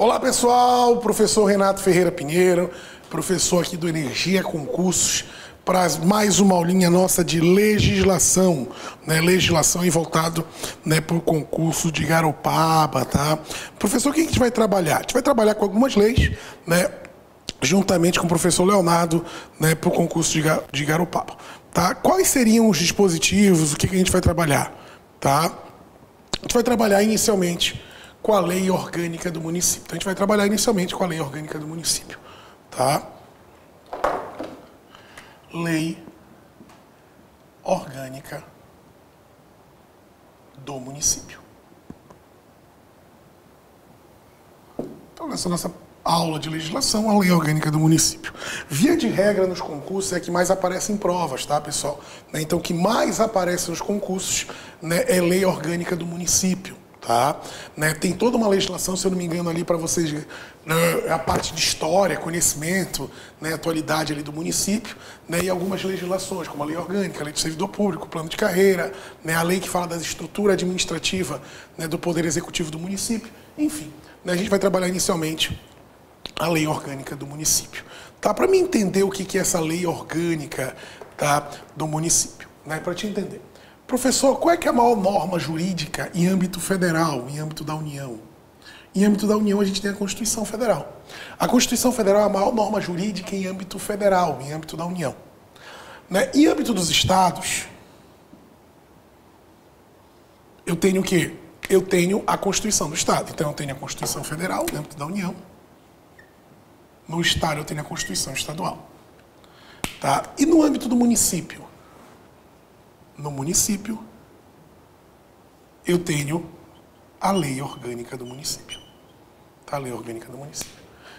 Olá pessoal, professor Renato Ferreira Pinheiro, professor aqui do Energia Concursos, para mais uma aulinha nossa de legislação, né? Legislação e voltado né, para o concurso de Garopaba, tá? Professor, o que a gente vai trabalhar? A gente vai trabalhar com algumas leis, né? Juntamente com o professor Leonardo, né, para o concurso de, de Garopaba. Tá? Quais seriam os dispositivos? O que, que a gente vai trabalhar? Tá? A gente vai trabalhar inicialmente com a lei orgânica do município. Então, a gente vai trabalhar inicialmente com a lei orgânica do município. Tá? Lei orgânica do município. Então, nessa nossa aula de legislação, a lei orgânica do município. Via de regra nos concursos é que mais aparece em provas, tá, pessoal? Né, então, o que mais aparece nos concursos né, é lei orgânica do município. Tá? Né, tem toda uma legislação, se eu não me engano, ali para vocês, né, a parte de história, conhecimento, né, atualidade ali do município, né, e algumas legislações, como a lei orgânica, a lei de servidor público, plano de carreira, né, a lei que fala da estrutura administrativa né, do poder executivo do município, enfim. Né, a gente vai trabalhar inicialmente a lei orgânica do município. Tá? Para me entender o que é essa lei orgânica tá, do município, né? para te entender. Professor, qual é, que é a maior norma jurídica em âmbito federal, em âmbito da União? Em âmbito da União, a gente tem a Constituição Federal. A Constituição Federal é a maior norma jurídica em âmbito federal, em âmbito da União. Né? Em âmbito dos estados, eu tenho o quê? Eu tenho a Constituição do Estado. Então, eu tenho a Constituição Federal, no âmbito da União. No Estado, eu tenho a Constituição Estadual. Tá? E no âmbito do município? No município, eu tenho a lei orgânica do município. Tá? A lei orgânica do município.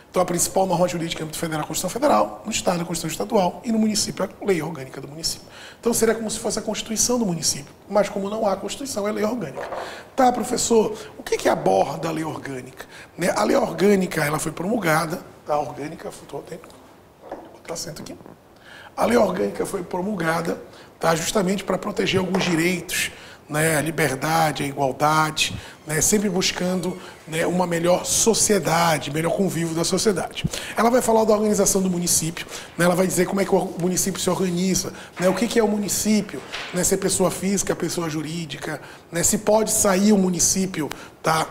Então, a principal norma jurídica no âmbito federal é a Constituição Federal, no Estado, a Constituição Estadual e no município, a lei orgânica do município. Então, seria como se fosse a Constituição do município, mas como não há Constituição, é lei orgânica. Tá, professor, o que, que aborda a lei orgânica? Né? A lei orgânica ela foi promulgada, tá? A orgânica, estou botar assento aqui. A lei orgânica foi promulgada tá? justamente para proteger alguns direitos, né? a liberdade, a igualdade, né? sempre buscando né? uma melhor sociedade, melhor convívio da sociedade. Ela vai falar da organização do município, né? ela vai dizer como é que o município se organiza, né? o que, que é o município, né? se é pessoa física, pessoa jurídica, né? se pode sair o município tá?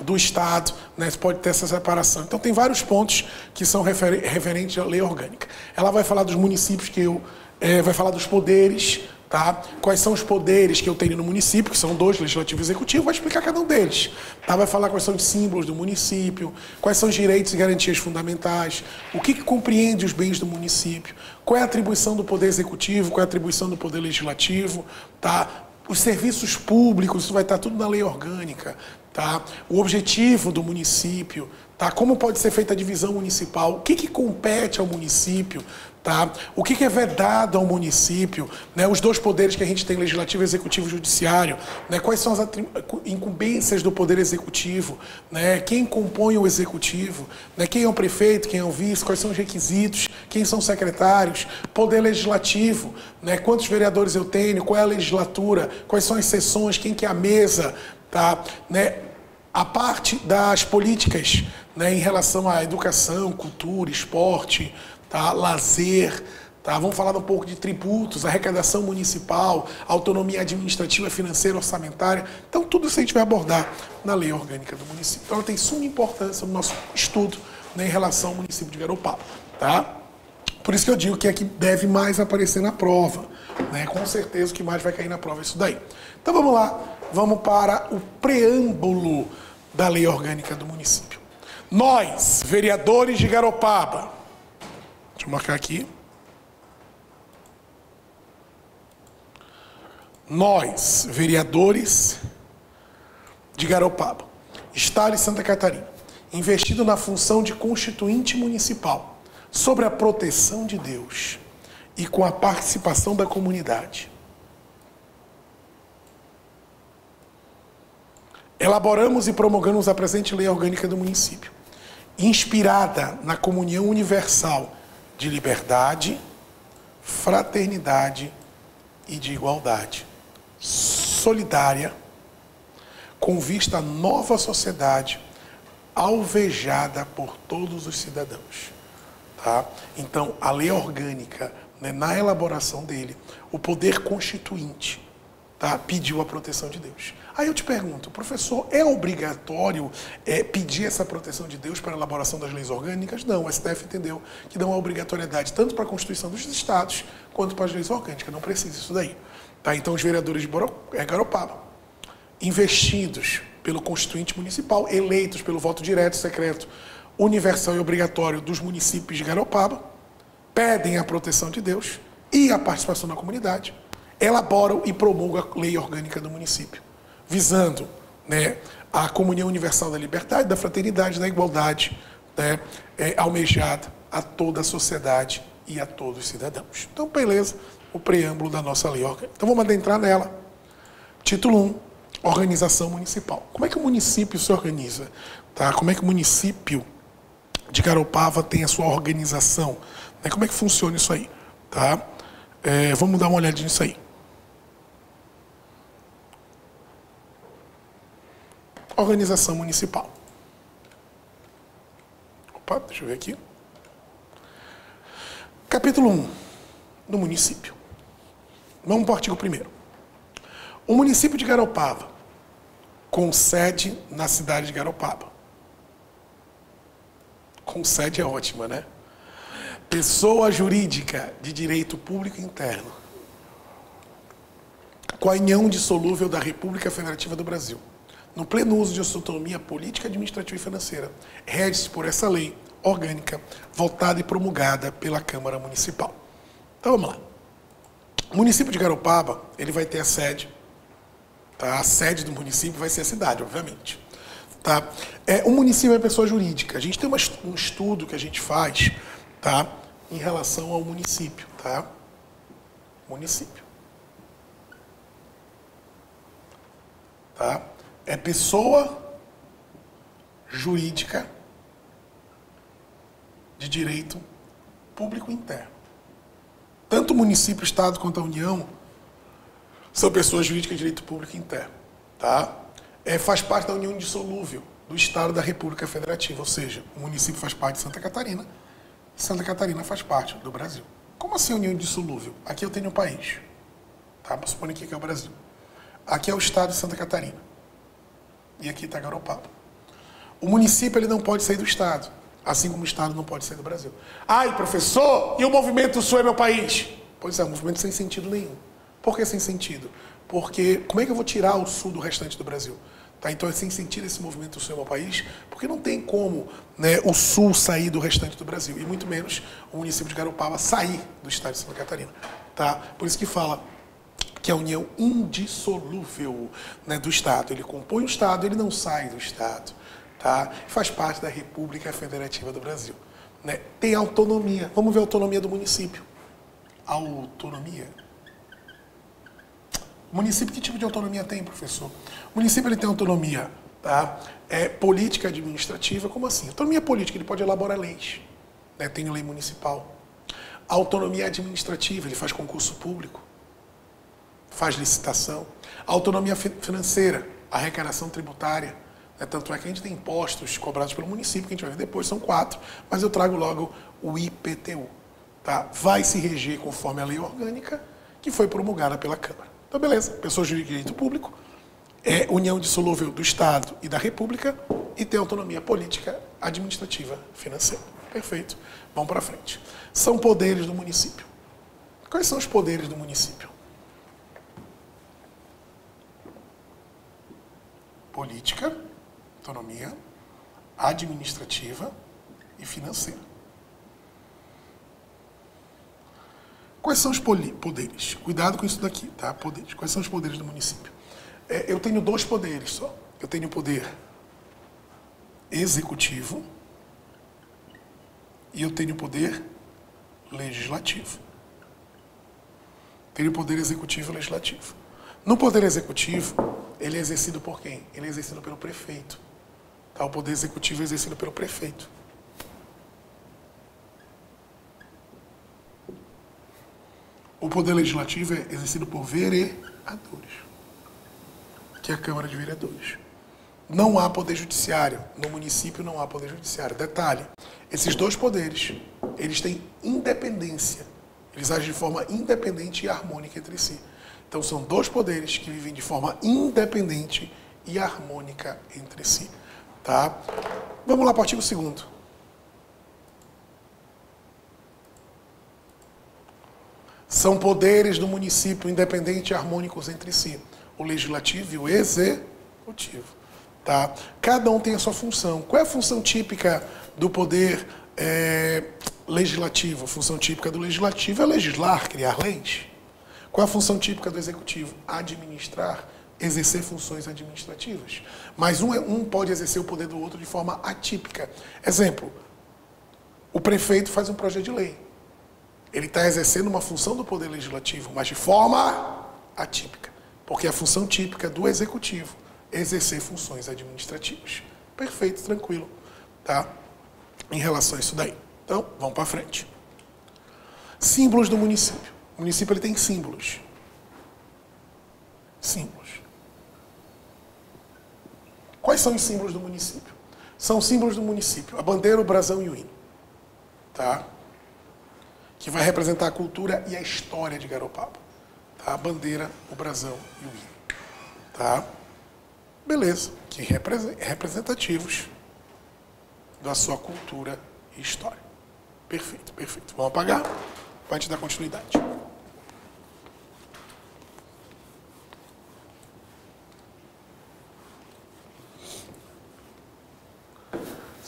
do Estado, né, pode ter essa separação. Então, tem vários pontos que são refer referentes à lei orgânica. Ela vai falar dos municípios que eu é, vai falar dos poderes, tá? Quais são os poderes que eu tenho no município, que são dois, legislativo e executivo, vai explicar cada um deles. Tá? Vai falar quais são os símbolos do município, quais são os direitos e garantias fundamentais, o que, que compreende os bens do município, qual é a atribuição do poder executivo, qual é a atribuição do poder legislativo, tá? Os serviços públicos, isso vai estar tudo na lei orgânica, tá? O objetivo do município, tá? Como pode ser feita a divisão municipal, o que, que compete ao município, Tá? O que, é vedado ao município? Né? Os dois poderes que a gente tem, legislativo, executivo e judiciário. Né? Quais são as incumbências do poder executivo? Né? Quem compõe o executivo? Né? Quem é o prefeito? Quem é o vice? Quais são os requisitos? Quem são os secretários? Poder legislativo. Né? Quantos vereadores eu tenho? Qual é a legislatura? Quais são as sessões? Quem que é a mesa? Tá? Né? A parte das políticas em relação à educação, cultura, esporte, tá? lazer, tá? vamos falar um pouco de tributos, arrecadação municipal, autonomia administrativa, financeira, orçamentária. Então, tudo isso a gente vai abordar na lei orgânica do município. Então, ela tem suma importância no nosso estudo né, em relação ao município de Garopaba. Tá? Por isso que eu digo que é que deve mais aparecer na prova. Né? Com certeza o que mais vai cair na prova é isso daí. Então vamos lá, vamos para o preâmbulo da lei orgânica do município. Nós, vereadores de Garopaba, Deixa eu marcar aqui. Nós, vereadores de Garopaba, Estado de Santa Catarina, investido na função de constituinte municipal, sobre a proteção de Deus e com a participação da comunidade. Elaboramos e promulgamos a presente lei orgânica do município, inspirada na comunhão universal de liberdade, fraternidade e de igualdade. Solidária, com vista à nova sociedade, alvejada por todos os cidadãos. Tá? Então, a lei orgânica, né, na elaboração dele, o poder constituinte tá, pediu a proteção de Deus. Aí eu te pergunto, professor, é obrigatório é, pedir essa proteção de Deus para a elaboração das leis orgânicas? Não, o STF entendeu que não há obrigatoriedade tanto para a Constituição dos Estados quanto para as leis orgânicas. Não precisa isso daí. Tá? Então, os vereadores de é, Garopaba, investidos pelo Constituinte Municipal, eleitos pelo voto direto, secreto, universal e obrigatório dos municípios de Garopaba, pedem a proteção de Deus e a participação da comunidade, elaboram e promulgam a lei orgânica do município visando né, a comunhão universal da liberdade, da fraternidade, da igualdade, né, é, almejada a toda a sociedade e a todos os cidadãos. Então, beleza, o preâmbulo da nossa lei orgânica. Então, vamos adentrar nela. Título 1, organização municipal. Como é que o município se organiza? Tá? Como é que o município de Garopava tem a sua organização? Né? Como é que funciona isso aí? Tá? É, vamos dar uma olhadinha nisso aí. Organização municipal. Opa, deixa eu ver aqui. Capítulo 1 do município. Vamos para o artigo 1. O município de Garopaba, com sede na cidade de Garopaba. Com sede é ótima, né? Pessoa jurídica de direito público interno. Com a união dissolúvel da República Federativa do Brasil no pleno uso de autonomia política, administrativa e financeira, rege-se por essa lei orgânica, votada e promulgada pela Câmara Municipal. Então vamos lá. O município de Garopaba, ele vai ter a sede, tá? a sede do município vai ser a cidade, obviamente. Tá? É, o município é pessoa jurídica. A gente tem uma, um estudo que a gente faz tá? em relação ao município. Tá? Município. Tá? É pessoa jurídica de direito público interno. Tanto o município, o Estado quanto a União são pessoas jurídicas de direito público interno. Tá? É, faz parte da União Dissolúvel do Estado da República Federativa, ou seja, o município faz parte de Santa Catarina, Santa Catarina faz parte do Brasil. Como assim União Dissolúvel? Aqui eu tenho um país. Tá? Supondo que é o Brasil. Aqui é o Estado de Santa Catarina e aqui está Garopaba. O município ele não pode sair do Estado, assim como o Estado não pode sair do Brasil. Ai, professor, e o movimento Sul é meu país? Pois é, um movimento sem sentido nenhum. Por que sem sentido? Porque como é que eu vou tirar o Sul do restante do Brasil? Tá, então é sem sentido esse movimento Sul é meu país, porque não tem como né, o Sul sair do restante do Brasil, e muito menos o município de Garopaba sair do estado de Santa Catarina. Tá? Por isso que fala que é a união indissolúvel né, do Estado. Ele compõe o Estado, ele não sai do Estado. Tá? Faz parte da República Federativa do Brasil. Né? Tem autonomia. Vamos ver a autonomia do município. Autonomia. Município, que tipo de autonomia tem, professor? O município ele tem autonomia tá? é, política administrativa, como assim? Autonomia política, ele pode elaborar leis. Né? Tem lei municipal. autonomia administrativa, ele faz concurso público faz licitação. A autonomia financeira, arrecadação tributária. Né? Tanto é que a gente tem impostos cobrados pelo município, que a gente vai ver depois, são quatro, mas eu trago logo o IPTU. Tá? Vai se reger conforme a lei orgânica que foi promulgada pela Câmara. Então, beleza, pessoa jurídica de direito público, é união dissolúvel do Estado e da República e tem autonomia política, administrativa, financeira. Perfeito. Vamos para frente. São poderes do município. Quais são os poderes do município? Política, autonomia, administrativa e financeira. Quais são os poderes? Cuidado com isso daqui, tá? Poderes. Quais são os poderes do município? É, eu tenho dois poderes só. Eu tenho o poder executivo e eu tenho o poder legislativo. Tenho o poder executivo e legislativo. No poder executivo, ele é exercido por quem? Ele é exercido pelo prefeito. Tá? O poder executivo é exercido pelo prefeito. O poder legislativo é exercido por vereadores, que é a Câmara de Vereadores. não há poder judiciário. No município não há poder judiciário. Detalhe, esses dois poderes, eles têm independência. Eles agem de forma independente e harmônica entre si. Então são dois poderes que vivem de forma independente e harmônica entre si. Tá? Vamos lá para o artigo 2 São poderes do município independentes e harmônicos entre si. O legislativo e o executivo. Tá? Cada um tem a sua função. Qual é a função típica do poder é, legislativo? A função típica do legislativo é legislar, criar leis. Qual é a função típica do executivo? Administrar, exercer funções administrativas. Mas um, é, um pode exercer o poder do outro de forma atípica. Exemplo, o prefeito faz um projeto de lei. Ele está exercendo uma função do poder legislativo, mas de forma atípica. Porque a função típica do executivo é exercer funções administrativas. Perfeito, tranquilo. Tá? Em relação a isso daí. Então, vamos para frente. Símbolos do município. Município ele tem símbolos. Símbolos. Quais são os símbolos do município? São símbolos do município: a bandeira, o brasão e o hino. Tá? que vai representar a cultura e a história de Garopaba. Tá? A bandeira, o brasão e o hino. Tá? Beleza, que representativos da sua cultura e história. Perfeito, perfeito. Vamos apagar a gente dar continuidade.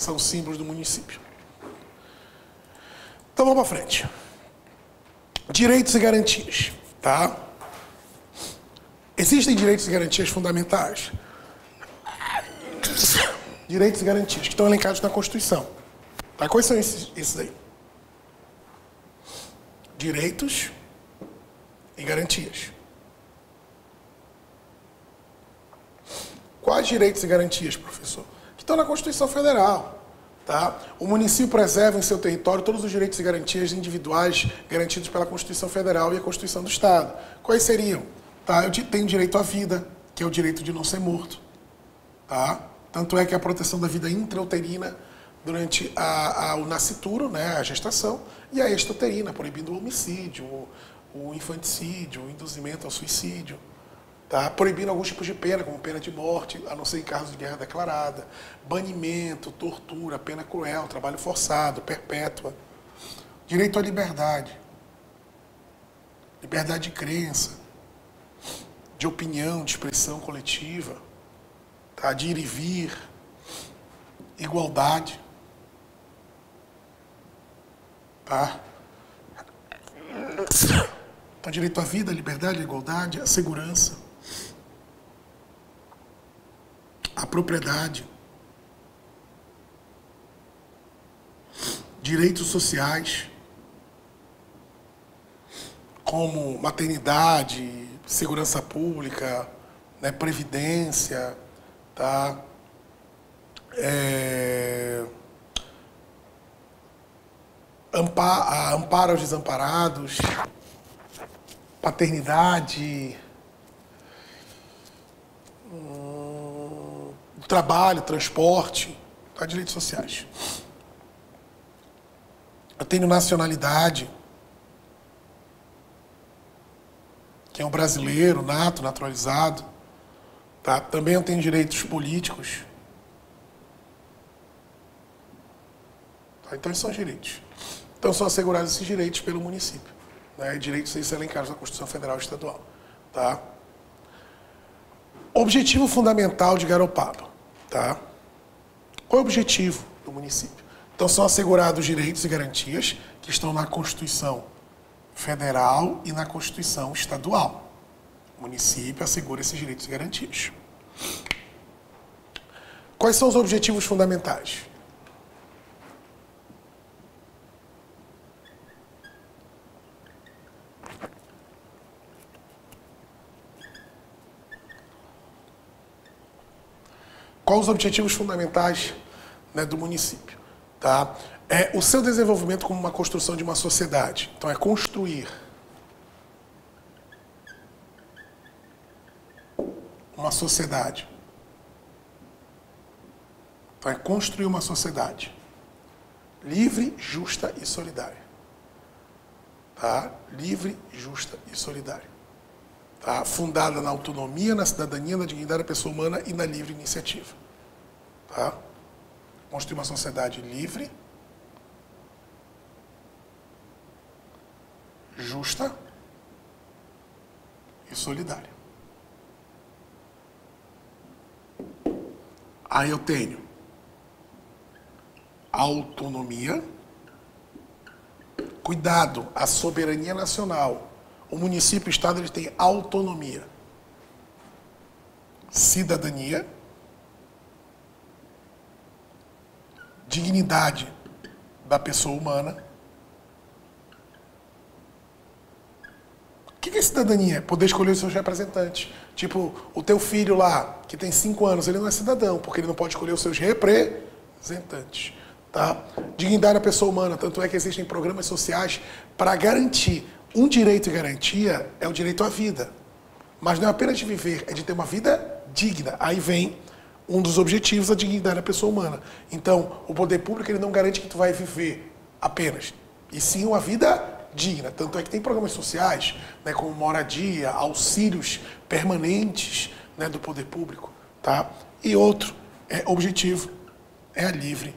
São símbolos do município. Então vamos para frente. Direitos e garantias, tá? Existem direitos e garantias fundamentais. Direitos e garantias que estão elencados na Constituição. Tá? Quais são esses, esses aí? Direitos e garantias. Quais direitos e garantias, professor? Estão na Constituição Federal. Tá? O município preserva em seu território todos os direitos e garantias individuais garantidos pela Constituição Federal e a Constituição do Estado. Quais seriam? Tá? Eu tenho direito à vida, que é o direito de não ser morto. Tá? Tanto é que a proteção da vida intrauterina durante a, a, o nascituro, né, a gestação, e a extrauterina, proibindo o homicídio, o, o infanticídio, o induzimento ao suicídio. Tá? Proibindo alguns tipos de pena, como pena de morte, a não ser em casos de guerra declarada, banimento, tortura, pena cruel, trabalho forçado, perpétua. Direito à liberdade. Liberdade de crença, de opinião, de expressão coletiva, tá? de ir e vir, igualdade. Tá? Então, direito à vida, à liberdade, à igualdade, à segurança. A propriedade, direitos sociais, como maternidade, segurança pública, né, previdência, tá? É, amparo, amparo aos desamparados, paternidade, trabalho, transporte, tá? direitos sociais. Eu tenho nacionalidade, que é um brasileiro, nato, naturalizado. Tá? Também eu tenho direitos políticos. Tá? Então, esses são os direitos. Então, são assegurados esses direitos pelo município. Né? Direitos esses elencados na Constituição Federal e Estadual. Tá? Objetivo fundamental de Garopaba. Tá? Qual é o objetivo do município? Então, são assegurados direitos e garantias que estão na Constituição Federal e na Constituição Estadual. O município assegura esses direitos e garantias. Quais são os objetivos fundamentais? Quais os objetivos fundamentais né, do município? Tá? É o seu desenvolvimento como uma construção de uma sociedade. Então, é construir uma sociedade Então é construir uma sociedade livre, justa e solidária. Tá? Livre, justa e solidária. Tá? Fundada na autonomia, na cidadania, na dignidade da pessoa humana e na livre iniciativa. Tá? Construir uma sociedade livre, justa e solidária. Aí eu tenho autonomia, cuidado, a soberania nacional. O município, o estado, ele tem autonomia. Cidadania, dignidade da pessoa humana. O que é cidadania? Poder escolher os seus representantes. Tipo, o teu filho lá, que tem cinco anos, ele não é cidadão, porque ele não pode escolher os seus representantes. Tá? Dignidade da pessoa humana, tanto é que existem programas sociais para garantir. Um direito e garantia é o direito à vida. Mas não é apenas de viver, é de ter uma vida digna. Aí vem um dos objetivos, a dignidade da pessoa humana. Então, o poder público ele não garante que tu vai viver apenas, e sim uma vida digna. Tanto é que tem programas sociais, né, como moradia, auxílios permanentes né, do poder público. Tá? E outro é, objetivo é a livre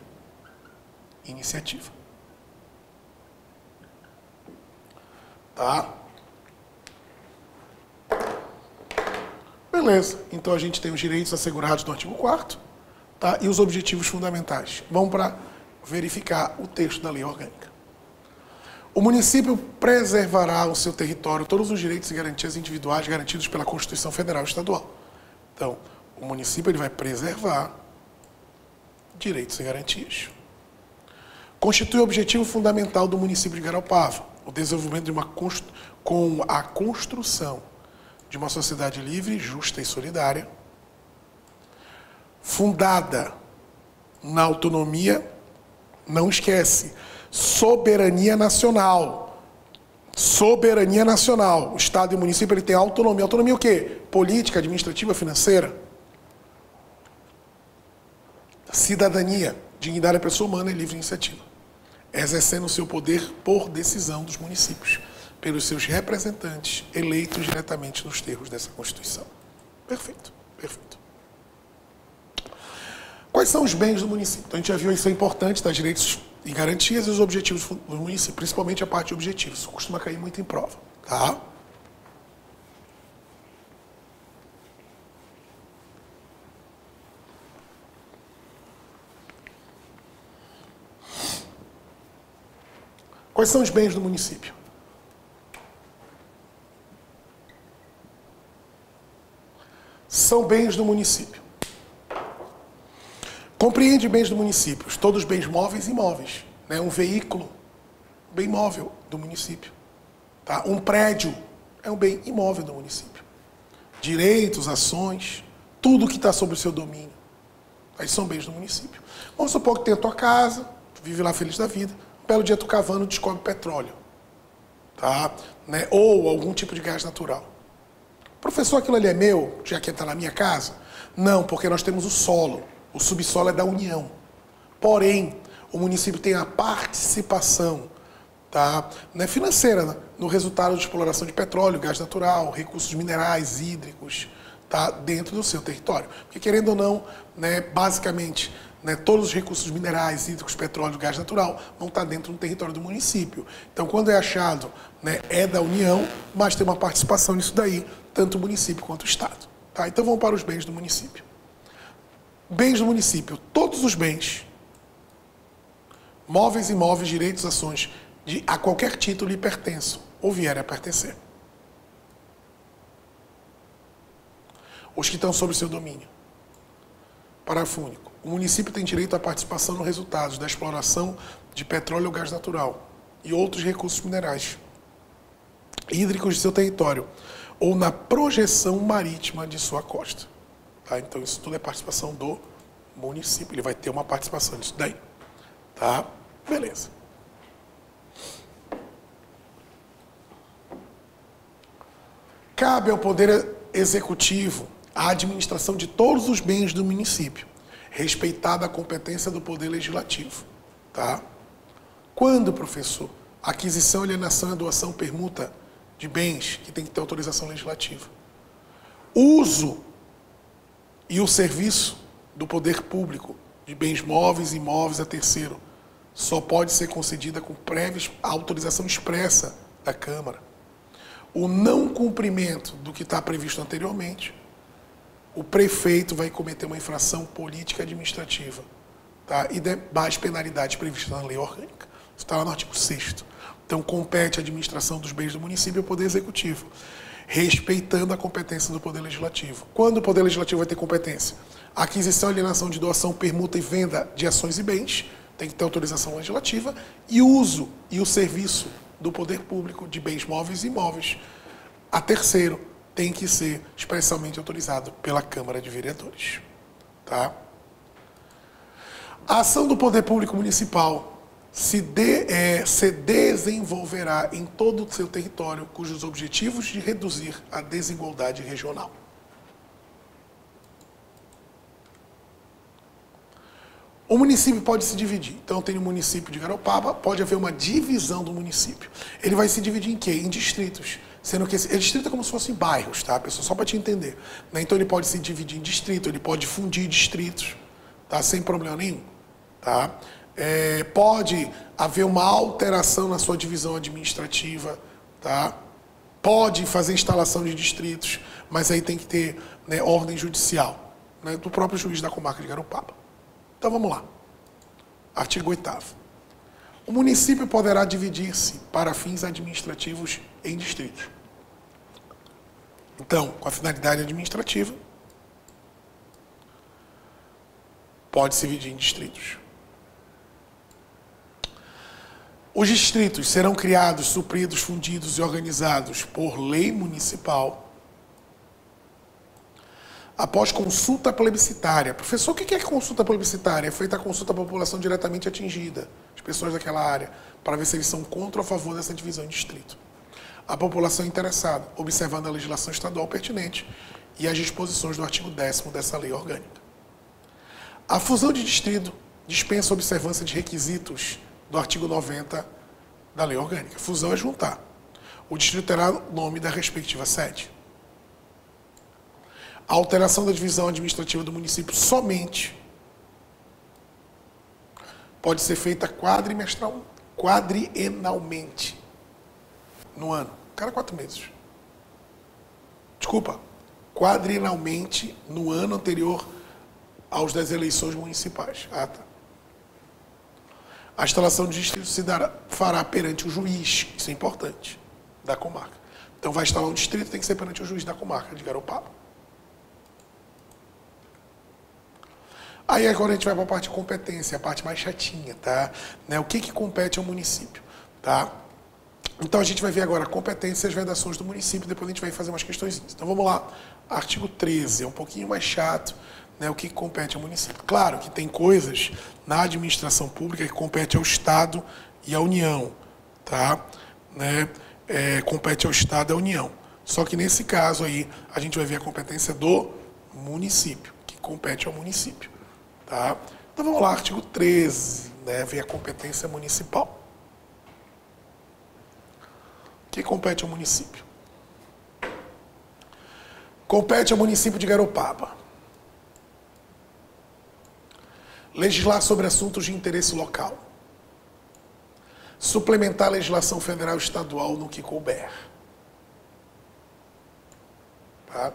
iniciativa. Tá? Beleza. Então a gente tem os direitos assegurados no artigo 4 tá? e os objetivos fundamentais. Vamos para verificar o texto da lei orgânica. O município preservará o seu território todos os direitos e garantias individuais garantidos pela Constituição Federal e Estadual. Então, o município ele vai preservar direitos e garantias. Constitui o objetivo fundamental do município de Garopaba, o desenvolvimento de uma com a construção de uma sociedade livre, justa e solidária, fundada na autonomia, não esquece, soberania nacional. Soberania nacional. O Estado e o município ele tem autonomia. Autonomia o quê? Política, administrativa, financeira. Cidadania, dignidade da pessoa humana e livre iniciativa. Exercendo o seu poder por decisão dos municípios, pelos seus representantes eleitos diretamente nos termos dessa Constituição. Perfeito, perfeito. Quais são os bens do município? Então a gente já viu isso é importante, tá? Direitos e garantias e os objetivos do município, principalmente a parte de objetivos. Isso costuma cair muito em prova, tá? Quais são os bens do município? São bens do município. Compreende bens do município, todos os bens móveis e imóveis. Né? Um veículo, bem móvel do município. Tá? Um prédio é um bem imóvel do município. Direitos, ações, tudo que está sob o seu domínio. Aí são bens do município. Vamos supor que tem a tua casa, vive lá feliz da vida. Um belo dia tu cavando descobre petróleo. Tá? Né? Ou algum tipo de gás natural. Professor, aquilo ali é meu, já que está na minha casa? Não, porque nós temos o solo. O subsolo é da União. Porém, o município tem a participação tá, né, financeira né, no resultado de exploração de petróleo, gás natural, recursos minerais, hídricos, tá, dentro do seu território. Porque, querendo ou não, né, basicamente, né, todos os recursos minerais, hídricos, petróleo, gás natural vão estar dentro do território do município. Então, quando é achado, né, é da União, mas tem uma participação nisso daí, tanto o município quanto o Estado. Tá? Então, vamos para os bens do município. Bens do município, todos os bens, móveis, imóveis, direitos, ações, de, a qualquer título lhe pertençam ou vierem a pertencer. Os que estão sob seu domínio. Parágrafo único. O município tem direito à participação nos resultados da exploração de petróleo ou gás natural e outros recursos minerais hídricos de seu território ou na projeção marítima de sua costa. Tá? Então, isso tudo é participação do município. Ele vai ter uma participação nisso daí. Tá? Beleza. Cabe ao Poder Executivo a administração de todos os bens do município, respeitada a competência do Poder Legislativo. Tá? Quando, professor? Aquisição, alienação e doação, permuta de bens que tem que ter autorização legislativa. Uso e o serviço do poder público de bens móveis e imóveis a terceiro só pode ser concedida com prévia autorização expressa da Câmara. O não cumprimento do que está previsto anteriormente, o prefeito vai cometer uma infração política administrativa tá? e demais penalidades previstas na lei orgânica. Está lá no artigo 6 Então, compete a administração dos bens do município ao Poder Executivo, respeitando a competência do Poder Legislativo. Quando o Poder Legislativo vai ter competência? Aquisição, alienação de doação, permuta e venda de ações e bens, tem que ter autorização legislativa, e uso e o serviço do poder público de bens móveis e imóveis a terceiro tem que ser expressamente autorizado pela Câmara de Vereadores. Tá? A ação do poder público municipal se, de, é, se desenvolverá em todo o seu território, cujos objetivos de reduzir a desigualdade regional. O município pode se dividir. Então, tem o município de Garopaba, pode haver uma divisão do município. Ele vai se dividir em quê? Em distritos. Sendo que esse, é distrito é como se fossem bairros, tá, pessoal? Só para te entender. Né? Então, ele pode se dividir em distrito, ele pode fundir distritos, tá? Sem problema nenhum, tá? É, pode haver uma alteração na sua divisão administrativa, tá? Pode fazer instalação de distritos, mas aí tem que ter né, ordem judicial, né, do próprio juiz da comarca de Garopaba. Então vamos lá. Artigo 8. O município poderá dividir-se para fins administrativos em distritos. Então, com a finalidade administrativa, pode se dividir em distritos. Os distritos serão criados, supridos, fundidos e organizados por lei municipal após consulta plebiscitária. Professor, o que é consulta plebiscitária? É feita a consulta à população diretamente atingida, as pessoas daquela área, para ver se eles são contra ou a favor dessa divisão em distrito. A população interessada, observando a legislação estadual pertinente e as disposições do artigo 10 dessa lei orgânica. A fusão de distrito dispensa observância de requisitos do artigo 90 da lei orgânica. Fusão é juntar. O distrito terá nome da respectiva sede. A alteração da divisão administrativa do município somente pode ser feita quadrimestral, quadrienalmente no ano. Cada quatro meses. Desculpa, quadrienalmente no ano anterior aos das eleições municipais. Ah, tá. A instalação de distrito se dará, fará perante o juiz, isso é importante, da comarca. Então vai instalar um distrito, tem que ser perante o juiz da comarca de Garopaba. Aí agora a gente vai para a parte de competência, a parte mais chatinha, tá? Né? O que, que compete ao município, tá? Então a gente vai ver agora a competência e as vedações do município, depois a gente vai fazer umas questões. Então vamos lá. Artigo 13, é um pouquinho mais chato, né? O que, compete ao município. Claro que tem coisas na administração pública que compete ao Estado e à União, tá? Né? É, compete ao Estado e à União. Só que nesse caso aí, a gente vai ver a competência do município, que compete ao município. Tá? Então vamos lá, artigo 13, né, vem a competência municipal. O que compete ao município? Compete ao município de Garopaba. Legislar sobre assuntos de interesse local. Suplementar a legislação federal e estadual no que couber. Tá?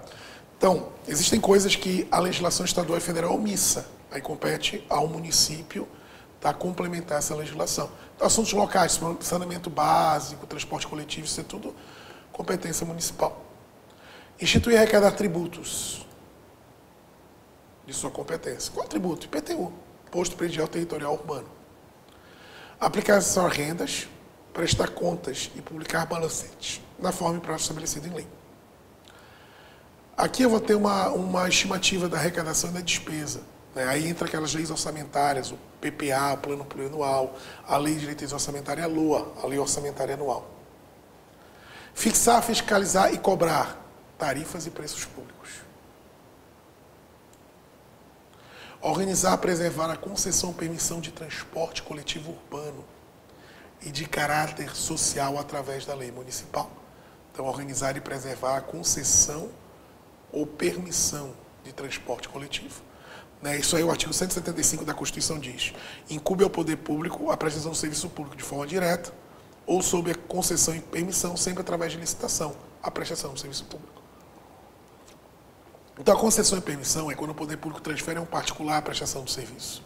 Então, existem coisas que a legislação estadual e federal é omissa. Aí compete ao município tá, complementar essa legislação. Então, assuntos locais, saneamento básico, transporte coletivo, isso é tudo competência municipal. Instituir e arrecadar tributos de sua competência. Qual tributo? IPTU, Posto Predial Territorial Urbano. Aplicação a rendas, prestar contas e publicar balancetes, na forma e prazo estabelecido em lei. Aqui eu vou ter uma, uma estimativa da arrecadação e da despesa. Né? Aí entra aquelas leis orçamentárias, o PPA, o Plano Plurianual, a Lei de Diretriz Orçamentária, a LOA, a Lei Orçamentária Anual. Fixar, fiscalizar e cobrar tarifas e preços públicos. Organizar, preservar a concessão permissão de transporte coletivo urbano e de caráter social através da lei municipal. Então, organizar e preservar a concessão ou permissão de transporte coletivo. Né? Isso aí o artigo 175 da Constituição diz. Incube ao poder público a prestação do serviço público de forma direta ou sob a concessão e permissão, sempre através de licitação, a prestação do serviço público. Então, a concessão e permissão é quando o poder público transfere a um particular a prestação do serviço.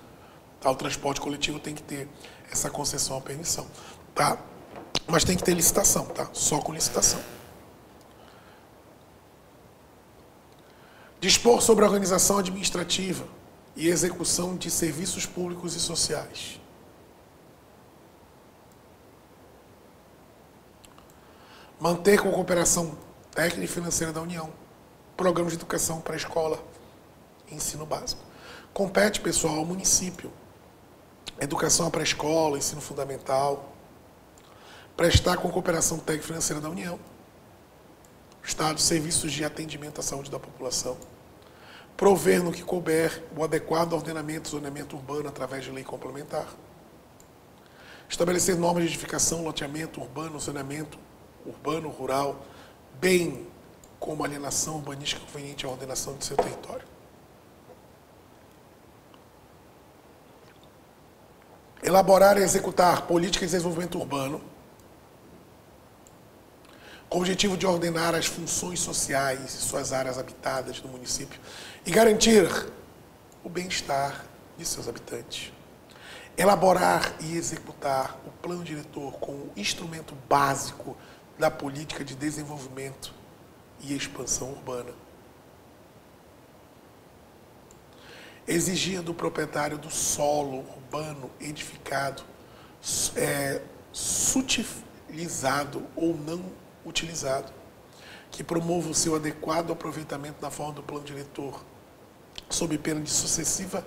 Tá? O transporte coletivo tem que ter essa concessão ou permissão. Tá? Mas tem que ter licitação, tá? Só com licitação. Dispor sobre a organização administrativa e execução de serviços públicos e sociais. Manter com cooperação técnica e financeira da União programas de educação para a escola ensino básico. Compete, pessoal, ao município. Educação para a escola, ensino fundamental. Prestar com cooperação técnica financeira da União. Estado, serviços de atendimento à saúde da população. Prover no que couber o adequado ordenamento e zoneamento urbano através de lei complementar. Estabelecer normas de edificação, loteamento urbano, zoneamento urbano, rural, bem como alienação urbanística conveniente à ordenação de seu território. Elaborar e executar políticas de desenvolvimento urbano com o objetivo de ordenar as funções sociais e suas áreas habitadas do município e garantir o bem-estar de seus habitantes. Elaborar e executar o plano diretor como instrumento básico da política de desenvolvimento e expansão urbana. Exigia do proprietário do solo urbano edificado, é, sutilizado ou não utilizado, que promova o seu adequado aproveitamento na forma do plano diretor, sob pena de sucessiva,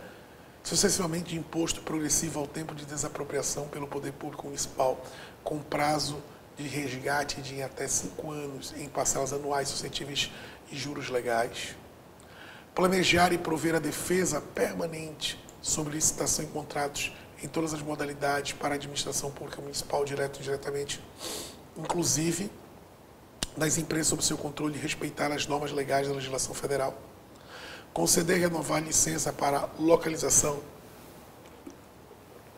sucessivamente de imposto progressivo ao tempo de desapropriação pelo poder público municipal, com prazo de resgate de até cinco anos em parcelas anuais suscetíveis de juros legais. Planejar e prover a defesa permanente sobre licitação em contratos em todas as modalidades para a administração pública municipal, direto e indiretamente, inclusive das empresas sob seu controle e respeitar as normas legais da legislação federal. Conceder e renovar licença para localização,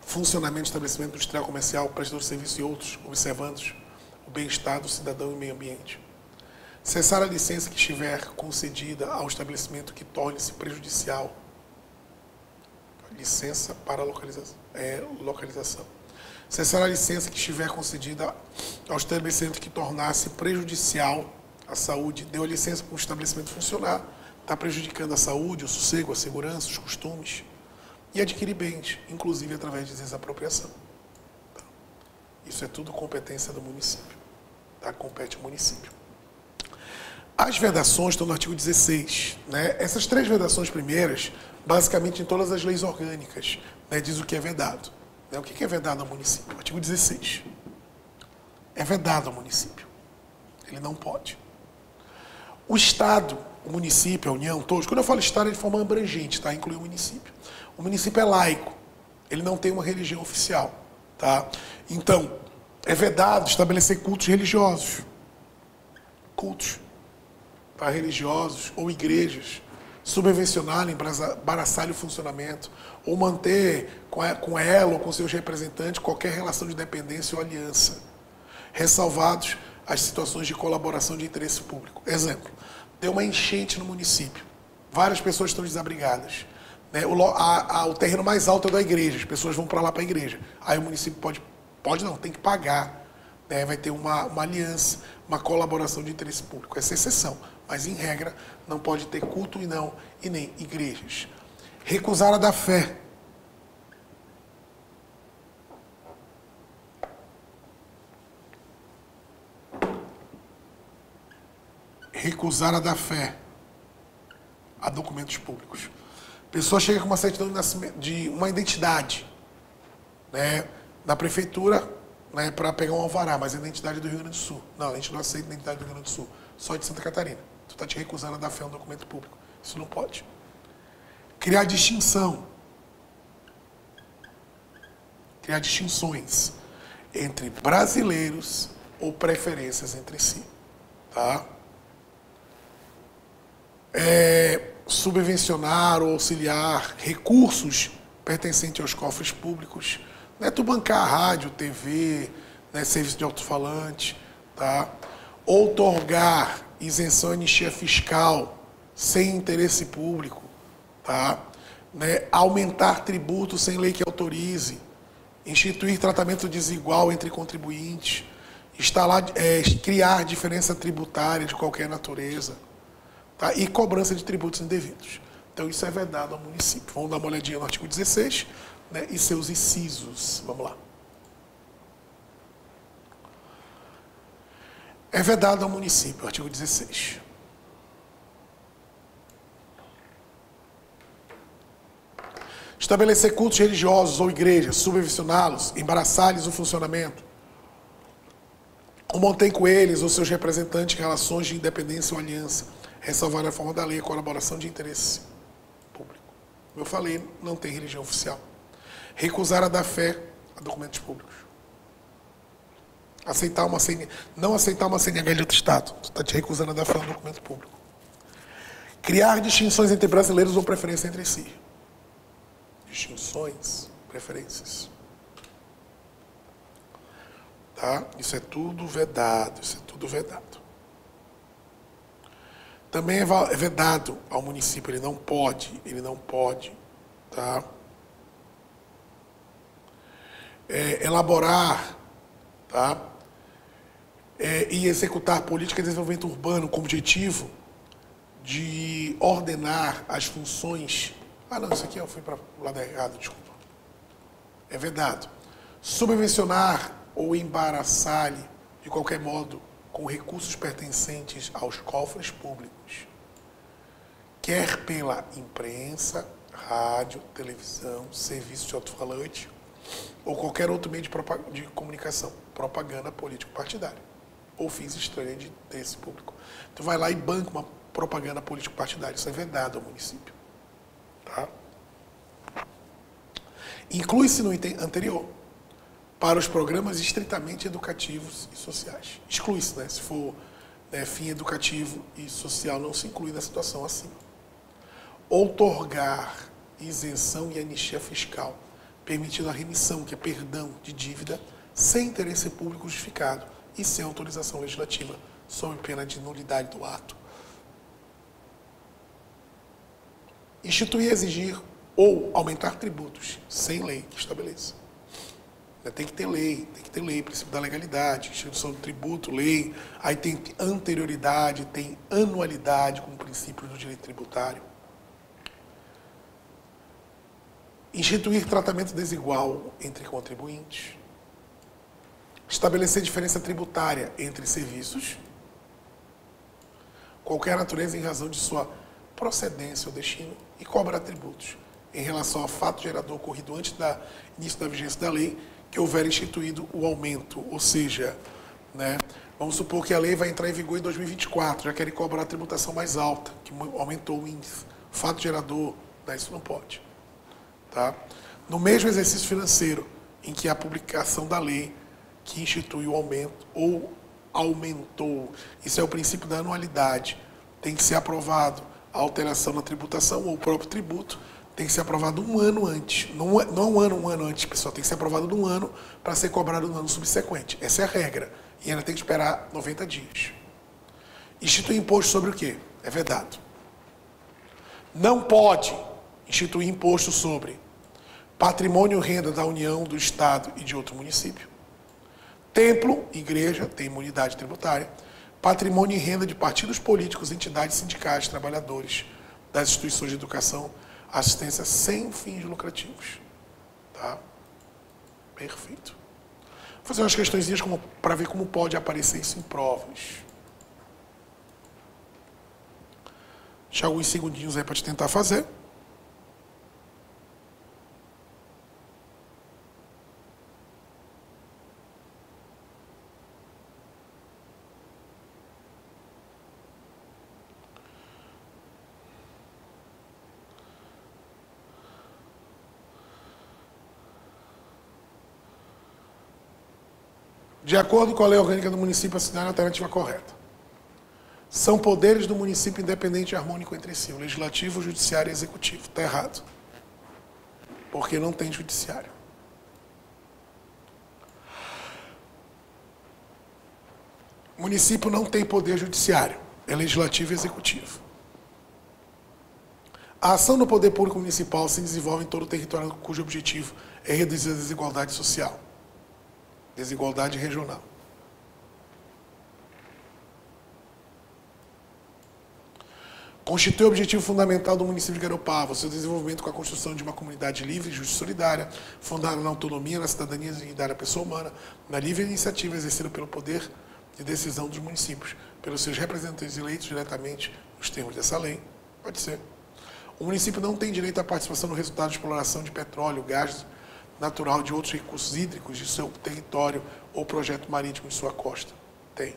funcionamento estabelecimento industrial, comercial, prestador de serviço e outros, observando o bem-estar do cidadão e meio ambiente. Cessar a licença que estiver concedida ao estabelecimento que torne-se prejudicial. Licença para localização. É, localização. Cessar a licença que estiver concedida ao estabelecimento que tornasse prejudicial à saúde. Deu a licença para o estabelecimento funcionar, está prejudicando a saúde, o sossego, a segurança, os costumes. E adquirir bens, inclusive através de desapropriação. Isso é tudo competência do município tá? compete ao município. As vedações estão no artigo 16. Né? Essas três vedações primeiras, basicamente em todas as leis orgânicas, né, diz o que é vedado. Né? O que é vedado ao município? Artigo 16. É vedado ao município. Ele não pode. O Estado, o município, a União, todos, quando eu falo Estado é de forma abrangente, tá? inclui o município. O município é laico, ele não tem uma religião oficial. Tá? Então, é vedado estabelecer cultos religiosos. Cultos para religiosos ou igrejas subvencionarem, embaraçarem o funcionamento, ou manter com ela ou com seus representantes qualquer relação de dependência ou aliança, ressalvados as situações de colaboração de interesse público. Exemplo, deu uma enchente no município, várias pessoas estão desabrigadas. Né? O, a, a, o terreno mais alto é da igreja, as pessoas vão para lá para a igreja. Aí o município pode Pode não, tem que pagar. Né? Vai ter uma, uma aliança, uma colaboração de interesse público. Essa é exceção. Mas, em regra, não pode ter culto e não, e nem igrejas. Recusar a da fé. Recusar a da fé a documentos públicos. A pessoa chega com uma certidão de, de uma identidade, né? Da prefeitura né, para pegar um alvará, mas a identidade do Rio Grande do Sul. Não, a gente não aceita a identidade do Rio Grande do Sul, só de Santa Catarina. Tu está te recusando a dar fé a um documento público. Isso não pode. Criar distinção. Criar distinções entre brasileiros ou preferências entre si. Tá? É, subvencionar ou auxiliar recursos pertencentes aos cofres públicos. Não é tu bancar rádio, TV, né, serviço de alto-falante, tá? Outorgar isenção anistia fiscal sem interesse público, tá? Né, aumentar tributos sem lei que autorize, instituir tratamento desigual entre contribuintes, instalar, é, criar diferença tributária de qualquer natureza, tá? e cobrança de tributos indevidos. Então, isso é vedado ao município. Vamos dar uma olhadinha no artigo 16 né, e seus incisos. Vamos lá. É vedado ao município, artigo 16. Estabelecer cultos religiosos ou igrejas, subvencioná-los, embaraçar-lhes o funcionamento, ou mantém com eles ou seus representantes relações de independência ou aliança, ressalvar a forma da lei a colaboração de interesse público. Como eu falei, não tem religião oficial. Recusar a dar fé a documentos públicos. Aceitar uma CN... Não aceitar uma CNH de outro Estado. Você está te recusando a dar fé a um documento público. Criar distinções entre brasileiros ou preferência entre si. Distinções, preferências. Tá? Isso é tudo vedado, isso é tudo vedado. Também é, é vedado ao município, ele não pode, ele não pode, tá? É, elaborar, tá? É, e executar política de desenvolvimento urbano com objetivo de ordenar as funções. Ah, não, isso aqui eu fui para o lado errado, desculpa. É vedado. Subvencionar ou embaraçar-lhe, de qualquer modo, com recursos pertencentes aos cofres públicos, quer pela imprensa, rádio, televisão, serviço de alto-falante ou qualquer outro meio de, de comunicação, propaganda político-partidária ou fins estranhos de interesse público. Tu vai lá e banca uma propaganda político-partidária, isso é vedado ao município. Tá? Inclui-se no item anterior para os programas estritamente educativos e sociais. Exclui-se, né? Se for né, fim educativo e social, não se inclui na situação acima. Outorgar isenção e anistia fiscal, permitindo a remissão, que é perdão de dívida, sem interesse público justificado e sem autorização legislativa, sob pena de nulidade do ato. Instituir, exigir ou aumentar tributos, sem lei que estabeleça. Tem que ter lei, tem que ter lei, princípio da legalidade, instituição do tributo, lei. Aí tem anterioridade, tem anualidade como princípio do direito tributário. Instituir tratamento desigual entre contribuintes. Estabelecer diferença tributária entre serviços, qualquer natureza em razão de sua procedência ou destino, e cobrar tributos em relação ao fato gerador ocorrido antes do início da vigência da lei que houver instituído o aumento, ou seja, né, vamos supor que a lei vai entrar em vigor em 2024, já querem cobrar a tributação mais alta, que aumentou o índice. Fato gerador, né, isso não pode. Tá? No mesmo exercício financeiro em que a publicação da lei que institui o aumento ou aumentou, isso é o princípio da anualidade, tem que ser aprovado a alteração na tributação ou o próprio tributo tem que ser aprovado um ano antes. Não, é, não um ano, um ano antes, pessoal. Tem que ser aprovado num ano para ser cobrado no ano subsequente. Essa é a regra. E ainda tem que esperar 90 dias. Instituir imposto sobre o quê? É vedado. Não pode instituir imposto sobre patrimônio e renda da União, do Estado e de outro município. Templo, igreja, tem imunidade tributária. Patrimônio e renda de partidos políticos, entidades sindicais, trabalhadores das instituições de educação, assistência sem fins lucrativos. Tá? Perfeito. Vou fazer umas questões para ver como pode aparecer isso em provas. Deixa alguns segundinhos aí para te tentar fazer. De acordo com a lei orgânica do município, assinar a alternativa correta. São poderes do município independente e harmônico entre si, o legislativo, o judiciário e o executivo. Está errado. Porque não tem judiciário. O município não tem poder judiciário, é legislativo e executivo. A ação do poder público municipal se desenvolve em todo o território cujo objetivo é reduzir a desigualdade social, desigualdade regional. Constitui o objetivo fundamental do município de Garopaba, seu desenvolvimento com a construção de uma comunidade livre, justa e solidária, fundada na autonomia, na cidadania e da pessoa humana, na livre iniciativa exercida pelo poder de decisão dos municípios, pelos seus representantes eleitos diretamente nos termos dessa lei. Pode ser. O município não tem direito à participação no resultado de exploração de petróleo, gás natural de outros recursos hídricos de seu território ou projeto marítimo de sua costa. Tem.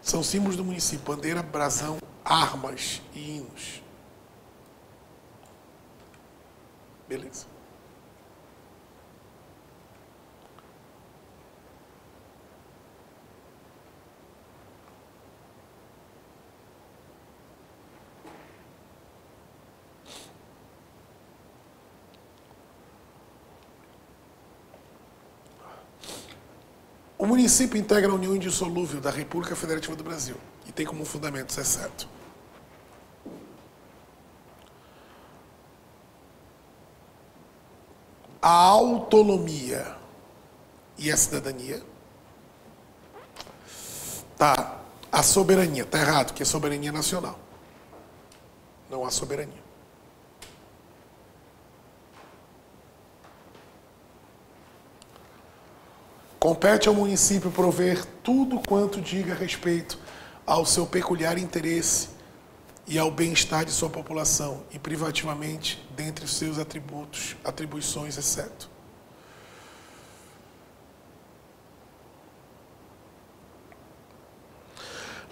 São símbolos do município: bandeira, brasão, armas e hinos. Beleza. O município integra a União Indissolúvel da República Federativa do Brasil e tem como fundamento ser certo. A autonomia e a cidadania. Tá. A soberania. Tá errado, que é soberania nacional. Não há soberania. Compete ao município prover tudo quanto diga respeito ao seu peculiar interesse e ao bem-estar de sua população, e privativamente dentre os seus atributos, atribuições, exceto.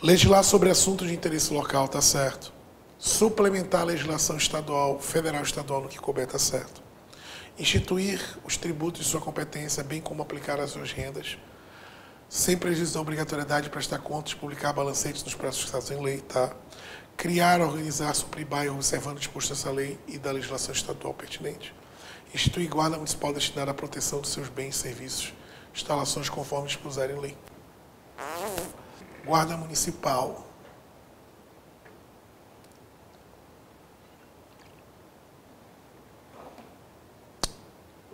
Legislar sobre assuntos de interesse local, está certo. Suplementar a legislação estadual, federal estadual no que couber, está certo instituir os tributos de sua competência, bem como aplicar as suas rendas, sem prejuízo da obrigatoriedade de prestar contas, publicar balancetes nos prazos fixados em lei, tá? Criar, organizar, suprir bairro, observando o disposto dessa lei e da legislação estadual pertinente. Instituir guarda municipal destinada à proteção dos seus bens e serviços, instalações conforme dispuser em lei. Guarda municipal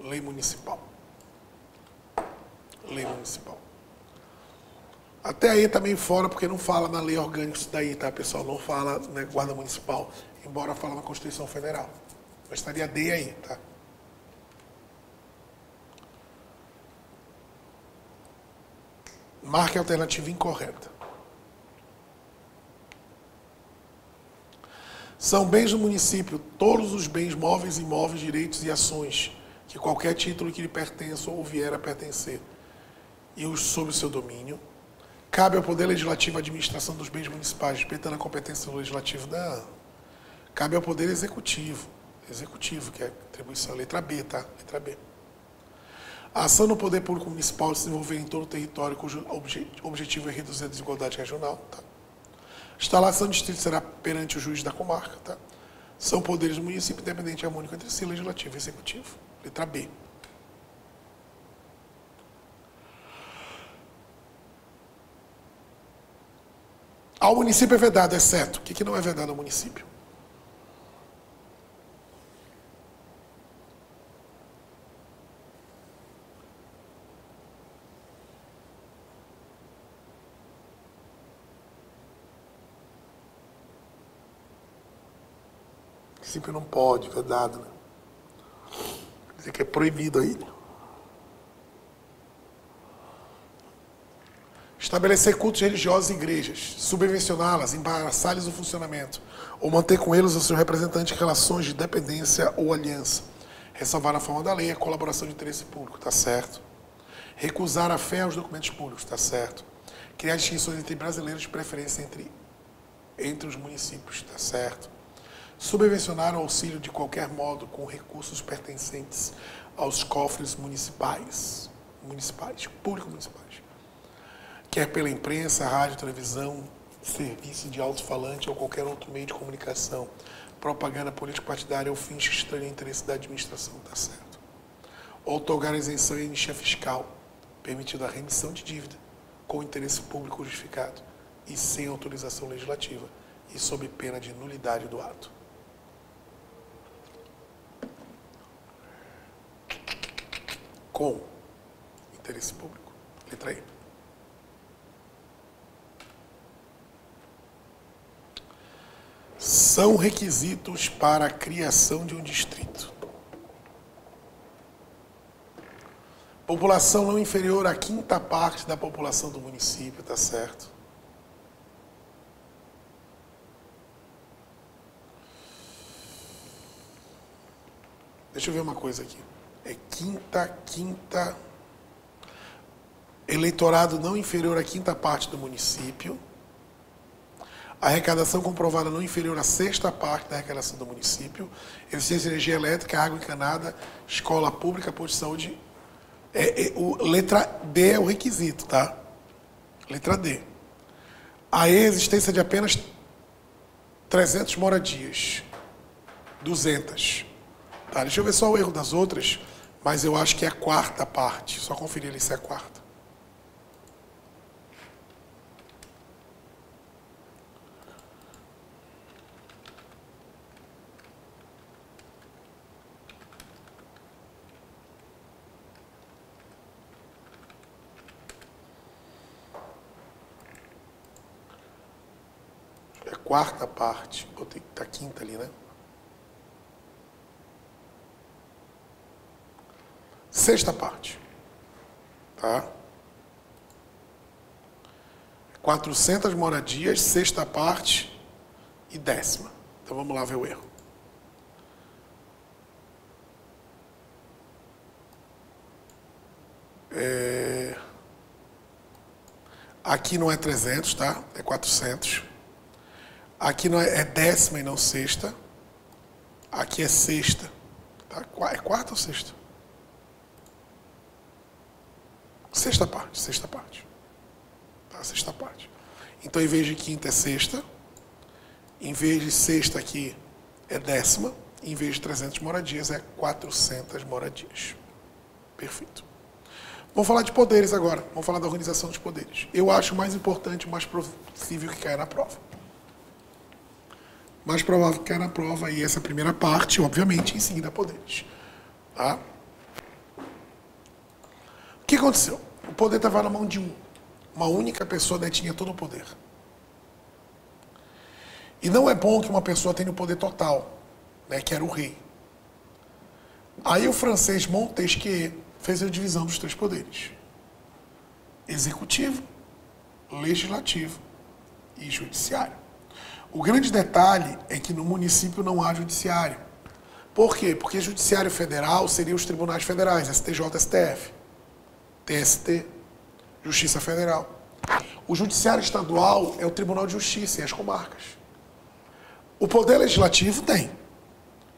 Lei municipal. Lei municipal. Até aí também fora, porque não fala na lei orgânica isso daí, tá, pessoal? Não fala na né, guarda municipal, embora fala na Constituição Federal. Mas estaria D aí, tá? Marque a alternativa incorreta. São bens do município todos os bens móveis, imóveis, direitos e ações que qualquer título que lhe pertença ou vier a pertencer e os sob seu domínio, cabe ao Poder Legislativo a administração dos bens municipais, respeitando a competência do Legislativo da Cabe ao Poder Executivo, Executivo, que é atribuição, letra B, tá? Letra B. A ação do Poder Público Municipal se desenvolver em todo o território cujo objetivo é reduzir a desigualdade regional, tá? Instalação de distrito será perante o juiz da comarca, tá? São poderes do município independente e harmônico entre si, legislativo e executivo. Letra B. Ao município é vedado, é certo. O que, que não é vedado ao município? O município não pode, vedado, né? Dizer que é proibido aí. Estabelecer cultos religiosos em igrejas, subvencioná-las, embaraçar-lhes o funcionamento, ou manter com eles o seu representante em relações de dependência ou aliança. Ressalvar na forma da lei a colaboração de interesse público, está certo. Recusar a fé aos documentos públicos, está certo. Criar distinções entre brasileiros de preferência entre, entre os municípios, está certo subvencionar o auxílio de qualquer modo com recursos pertencentes aos cofres municipais. municipais, público municipais. Quer pela imprensa, rádio, televisão, serviço de alto-falante ou qualquer outro meio de comunicação, propaganda político partidária ou fins que estranham interesse da administração, tá certo. Outorgar isenção e anistia fiscal, permitindo a remissão de dívida com interesse público justificado e sem autorização legislativa e sob pena de nulidade do ato. Com interesse público. Letra E. São requisitos para a criação de um distrito. População não inferior à quinta parte da população do município, tá certo? Deixa eu ver uma coisa aqui. É quinta, quinta. Eleitorado não inferior à quinta parte do município. Arrecadação comprovada não inferior à sexta parte da arrecadação do município. Eficiência de energia elétrica, água encanada, escola pública, posto de saúde. É, é, o, letra D é o requisito, tá? Letra D. A existência de apenas 300 moradias. 200. Tá, deixa eu ver só o erro das outras, mas eu acho que é a quarta parte. Só conferir ali se é a quarta. É a quarta parte. Botei tá quinta ali, né? Sexta parte. Tá? 400 moradias, sexta parte e décima. Então vamos lá ver o erro. É... Aqui não é 300, tá? É 400. Aqui não é, é décima e não sexta. Aqui é sexta. Tá? É quarta ou sexta? Sexta parte, sexta parte. Tá? Sexta parte. Então, em vez de quinta é sexta. Em vez de sexta aqui é décima. Em vez de 300 moradias é 400 moradias. Perfeito. Vamos falar de poderes agora. Vamos falar da organização dos poderes. Eu acho mais importante, mais possível que caia na prova. Mais provável que caia na prova e essa primeira parte, obviamente, em seguida poderes. Tá? O que aconteceu? O poder estava na mão de um. Uma única pessoa detinha todo o poder. E não é bom que uma pessoa tenha o poder total, né, que era o rei. Aí o francês Montesquieu fez a divisão dos três poderes: executivo, legislativo e judiciário. O grande detalhe é que no município não há judiciário. Por quê? Porque judiciário federal seria os tribunais federais, STJ, STF. TST, Justiça Federal. O Judiciário Estadual é o Tribunal de Justiça e as comarcas. O Poder Legislativo tem.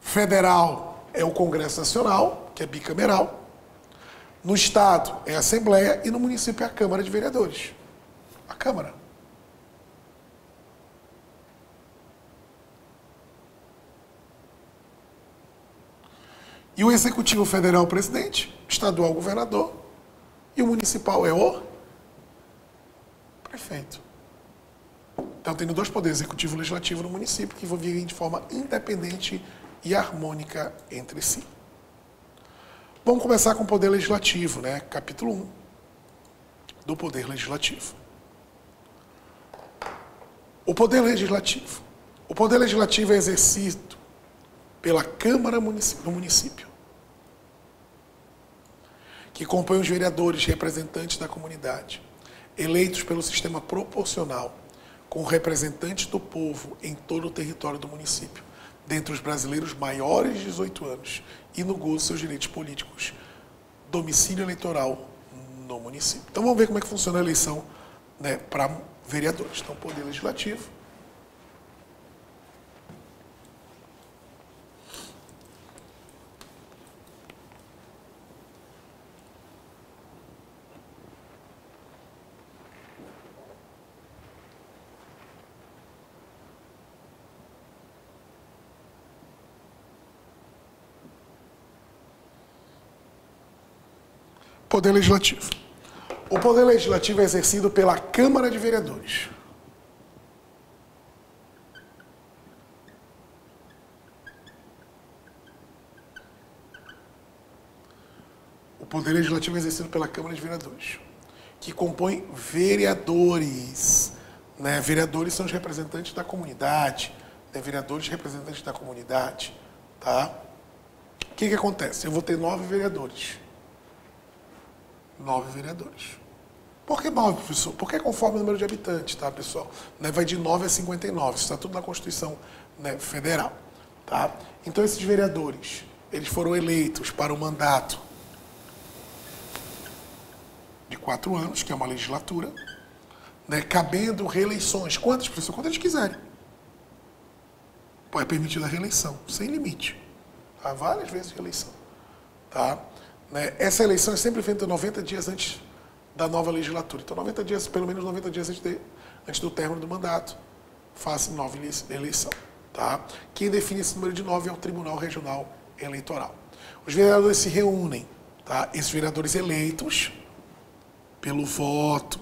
Federal é o Congresso Nacional, que é bicameral. No Estado é a Assembleia e no município é a Câmara de Vereadores. A Câmara. E o Executivo Federal, presidente, estadual, governador, e o municipal é o prefeito. Então, tendo dois poderes, executivo e legislativo no município, que vir de forma independente e harmônica entre si. Vamos começar com o poder legislativo, né? capítulo 1 do poder legislativo. O poder legislativo. O poder legislativo é exercido pela Câmara do município que compõem os vereadores representantes da comunidade, eleitos pelo sistema proporcional, com representantes do povo em todo o território do município, dentre os brasileiros maiores de 18 anos e no gozo de seus direitos políticos, domicílio eleitoral no município. Então vamos ver como é que funciona a eleição né, para vereadores. Então, Poder Legislativo, Poder Legislativo. O Poder Legislativo é exercido pela Câmara de Vereadores. O Poder Legislativo é exercido pela Câmara de Vereadores, que compõe vereadores. Né? Vereadores são os representantes da comunidade, né? vereadores representantes da comunidade. Tá? O que, que acontece? Eu vou ter nove vereadores. Nove vereadores. Por que nove, professor? Porque é conforme o número de habitantes, tá, pessoal? Né? Vai de 9 a 59. Isso está tudo na Constituição né, Federal. Tá? Então, esses vereadores, eles foram eleitos para o mandato de quatro anos, que é uma legislatura, né, cabendo reeleições. Quantas, professor? Quantas eles quiserem. É permitida a reeleição, sem limite. Tá? Várias vezes reeleição. Tá? Né? Essa eleição é sempre feita 90 dias antes da nova legislatura. Então, 90 dias, pelo menos 90 dias antes, de, antes do término do mandato, faça nova eleição. Tá? Quem define esse número de nove é o Tribunal Regional Eleitoral. Os vereadores se reúnem, tá? esses vereadores eleitos pelo voto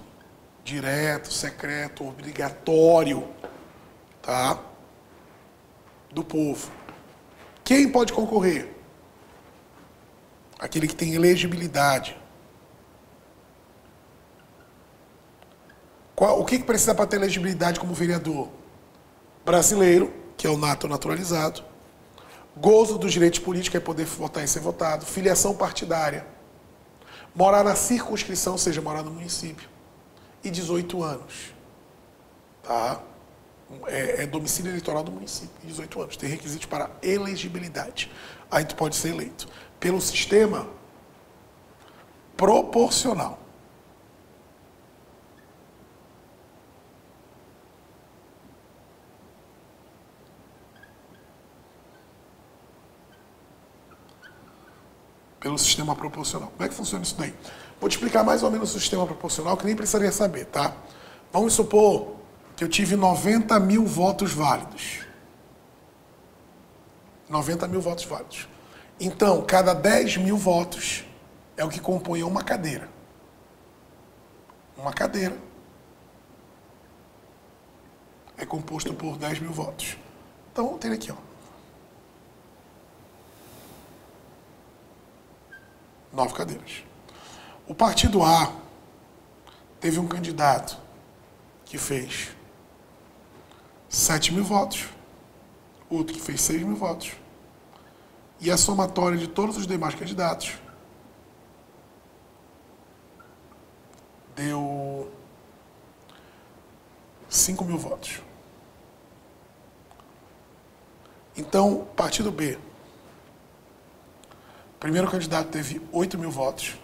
direto, secreto, obrigatório, tá? Do povo. Quem pode concorrer? Aquele que tem elegibilidade. Qual, o que, que precisa para ter elegibilidade como vereador? Brasileiro, que é o nato naturalizado. Gozo dos direitos políticos, é poder votar e ser votado. Filiação partidária morar na circunscrição, ou seja, morar no município, e 18 anos. Tá? É, é domicílio eleitoral do município, 18 anos. Tem requisitos para elegibilidade. Aí tu pode ser eleito. Pelo sistema proporcional. pelo sistema proporcional. Como é que funciona isso daí? Vou te explicar mais ou menos o sistema proporcional, que nem precisaria saber, tá? Vamos supor que eu tive 90 mil votos válidos. 90 mil votos válidos. Então, cada 10 mil votos é o que compõe uma cadeira. Uma cadeira é composto por 10 mil votos. Então, tem aqui, ó. nove cadeiras. O partido A teve um candidato que fez 7 mil votos, outro que fez 6 mil votos, e a somatória de todos os demais candidatos deu 5 mil votos. Então, partido B primeiro candidato teve 8 mil votos.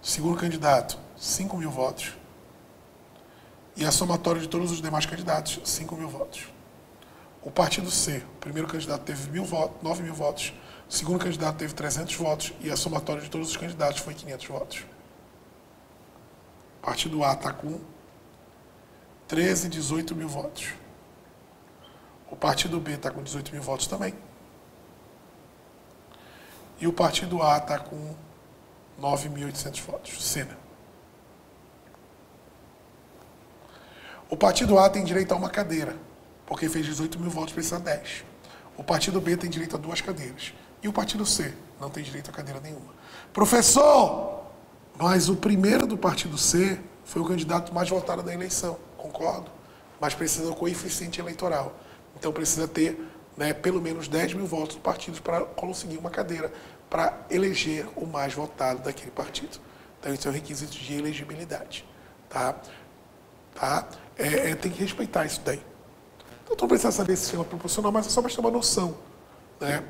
segundo candidato, 5 mil votos. E a somatória de todos os demais candidatos, 5 mil votos. O partido C, o primeiro candidato teve mil votos, 9 mil votos. O segundo candidato teve 300 votos. E a somatória de todos os candidatos foi 500 votos. O partido A está com 13, 18 mil votos. O partido B está com 18 mil votos também. E o partido A está com 9.800 votos. Sena. O partido A tem direito a uma cadeira, porque fez 18 mil votos, precisa 10. O partido B tem direito a duas cadeiras. E o partido C não tem direito a cadeira nenhuma. Professor! Mas o primeiro do partido C foi o candidato mais votado da eleição, concordo. Mas precisa do coeficiente eleitoral. Então precisa ter né, pelo menos 10 mil votos do partido para conseguir uma cadeira, para eleger o mais votado daquele partido. Então, isso é um requisito de elegibilidade. Tá? Tá? É, é, tem que respeitar isso daí. Então, não precisa saber sistema proporcional, mas é só para ter uma noção. Né?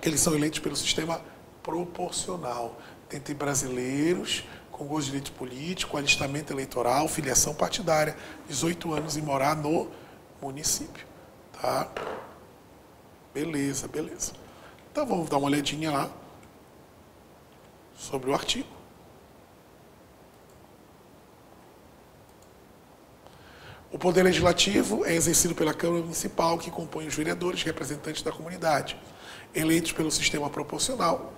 Que eles são eleitos pelo sistema proporcional, entre brasileiros com gosto de direito político, alistamento eleitoral, filiação partidária, 18 anos e morar no município. Tá? Beleza, beleza. Então vamos dar uma olhadinha lá sobre o artigo. O poder legislativo é exercido pela Câmara Municipal, que compõe os vereadores, representantes da comunidade, eleitos pelo sistema proporcional,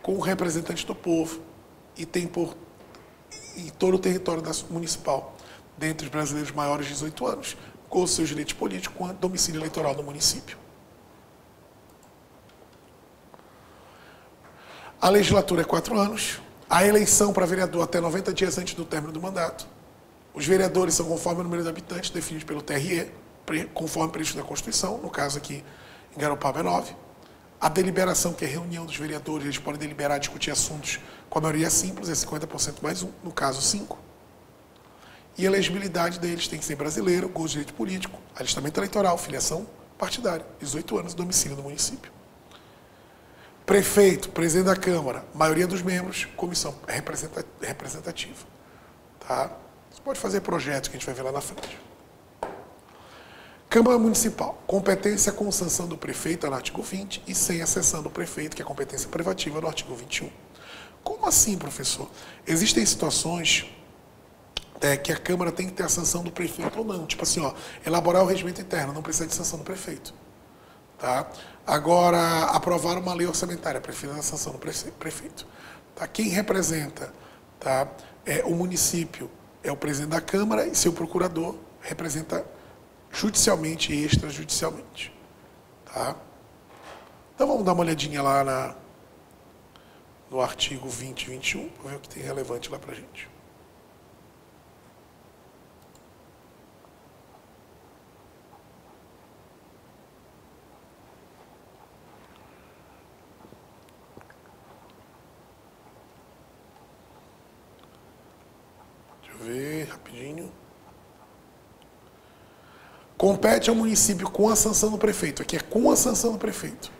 com o representante do povo, e tem por e todo o território municipal, dentre os brasileiros maiores de 18 anos, com seus direitos políticos, com domicílio eleitoral do município. A legislatura é quatro anos. A eleição para vereador até 90 dias antes do término do mandato. Os vereadores são conforme o número de habitantes definidos pelo TRE, conforme previsto na Constituição, no caso aqui em Garopaba é 9. A deliberação, que é reunião dos vereadores, eles podem deliberar, discutir assuntos com a maioria simples, é 50% mais um, no caso 5. E a elegibilidade deles tem que ser brasileiro, gosto de direito político, alistamento eleitoral, filiação partidária, 18 anos, domicílio no município. Prefeito, presidente da Câmara, maioria dos membros, comissão representativa. Tá? Você pode fazer projetos que a gente vai ver lá na frente. Câmara Municipal, competência com sanção do prefeito, no artigo 20, e sem a sessão do prefeito, que é competência privativa, no artigo 21. Como assim, professor? Existem situações é, que a Câmara tem que ter a sanção do prefeito ou não. Tipo assim, ó, elaborar o regimento interno, não precisa de sanção do prefeito. Tá? Agora, aprovar uma lei orçamentária, precisa da sanção do prefeito. Tá? Quem representa tá, é, o município é o presidente da Câmara e seu procurador representa judicialmente e extrajudicialmente. Tá? Então vamos dar uma olhadinha lá na, no artigo 20 e 21, para ver o que tem relevante lá para a gente. Ver rapidinho. Compete ao município com a sanção do prefeito. Aqui é com a sanção do prefeito.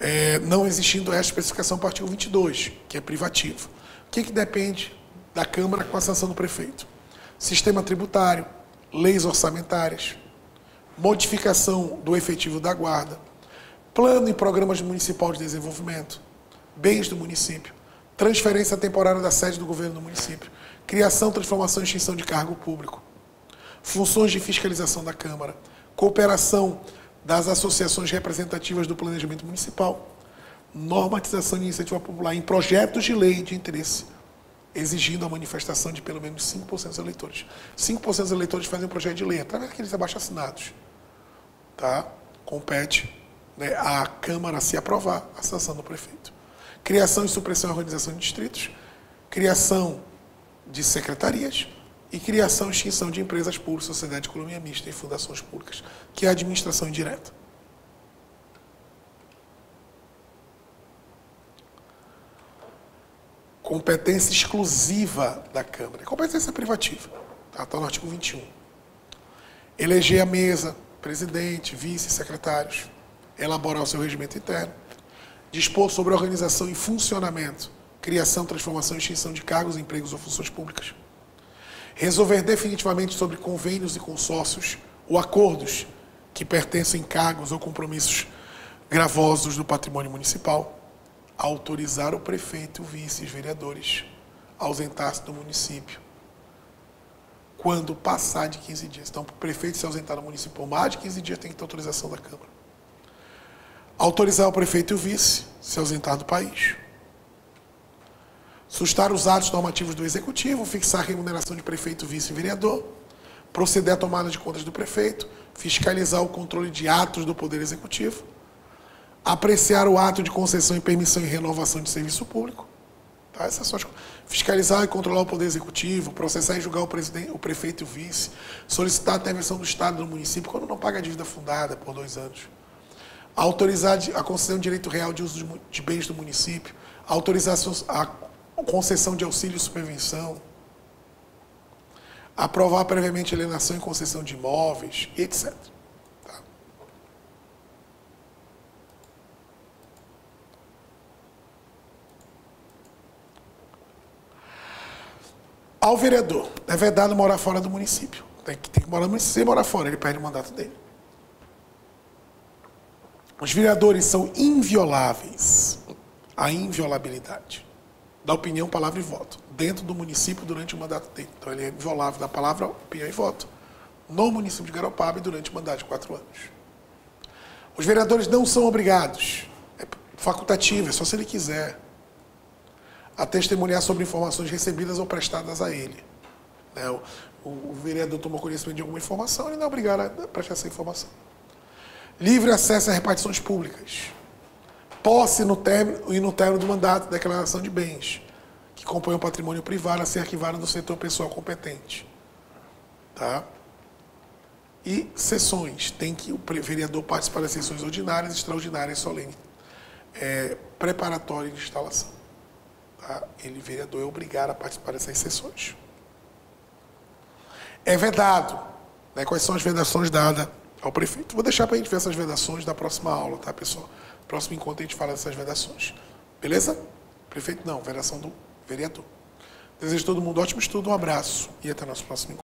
É, não existindo essa especificação para o artigo 22, que é privativo. O que, que depende da Câmara com a sanção do prefeito? Sistema tributário, leis orçamentárias, modificação do efetivo da guarda, plano e programas municipal de desenvolvimento, bens do município, transferência temporária da sede do governo do município, criação, transformação e extinção de cargo público, funções de fiscalização da Câmara, cooperação das associações representativas do planejamento municipal, normatização de iniciativa popular em projetos de lei de interesse, exigindo a manifestação de pelo menos 5% dos eleitores. 5% dos eleitores fazem um projeto de lei, através daqueles abaixo-assinados. Tá? Compete né, à Câmara se aprovar a sanção do prefeito. Criação e supressão e organização de distritos, criação de secretarias, e criação e extinção de empresas públicas, sociedade de economia mista e fundações públicas, que é a administração indireta. Competência exclusiva da Câmara. Competência privativa. Está tá no artigo 21. Eleger a mesa, presidente, vice, secretários. Elaborar o seu regimento interno. Dispor sobre organização e funcionamento, criação, transformação e extinção de cargos, empregos ou funções públicas resolver definitivamente sobre convênios e consórcios ou acordos que pertencem cargos ou compromissos gravosos do patrimônio municipal, autorizar o prefeito, o vice e os vereadores a ausentar-se do município quando passar de 15 dias. Então, para o prefeito se ausentar do município por mais de 15 dias, tem que ter autorização da Câmara. Autorizar o prefeito e o vice se ausentar do país sustar os atos normativos do Executivo, fixar a remuneração de prefeito, vice e vereador, proceder à tomada de contas do prefeito, fiscalizar o controle de atos do Poder Executivo, apreciar o ato de concessão e permissão e renovação de serviço público, tá? Essas são as... fiscalizar e controlar o Poder Executivo, processar e julgar o, presidente, o prefeito e o vice, solicitar a intervenção do Estado no município quando não paga a dívida fundada por dois anos, autorizar a concessão de direito real de uso de bens do município, autorizar a concessão de auxílio e supervenção, aprovar previamente alienação e concessão de imóveis, etc. Tá? Ao vereador, é vedado morar fora do município. Tem que, tem que morar no município, se morar fora, ele perde o mandato dele. Os vereadores são invioláveis. A inviolabilidade da opinião, palavra e voto, dentro do município durante o mandato dele. Então ele é inviolável da palavra, opinião e voto, no município de Garopaba durante o mandato de quatro anos. Os vereadores não são obrigados, é facultativo, é só se ele quiser, a testemunhar sobre informações recebidas ou prestadas a ele. Né? O, o, vereador tomou conhecimento de alguma informação, ele não é obrigado a prestar essa informação. Livre acesso a repartições públicas. Posse no término e no término do mandato, declaração de bens que compõem o patrimônio privado a ser arquivado no setor pessoal competente. Tá? E sessões. Tem que o vereador participar das sessões ordinárias, extraordinárias, solenes. É, preparatória de instalação. Tá? Ele, vereador, é obrigado a participar dessas sessões. É vedado. Né? Quais são as vedações dadas ao prefeito? Vou deixar para a gente ver essas vedações na próxima aula, tá, pessoal? Próximo encontro a gente fala dessas vedações. Beleza? Prefeito não, vedação do vereador. Desejo a todo mundo um ótimo estudo, um abraço e até nosso próximo encontro.